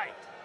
Fight!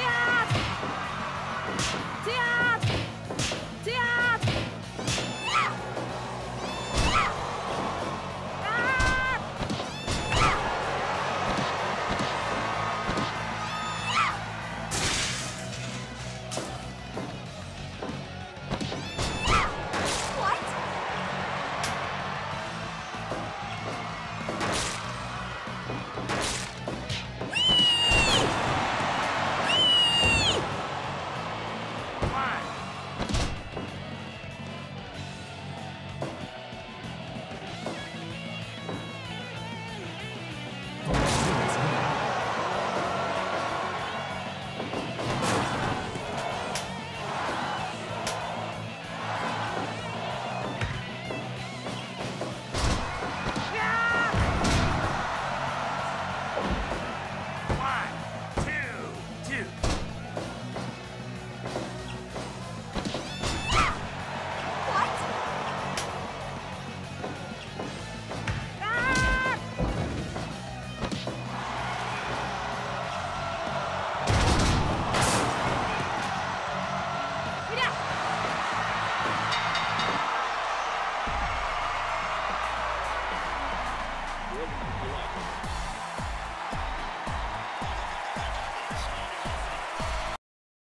Tihad! Tihad!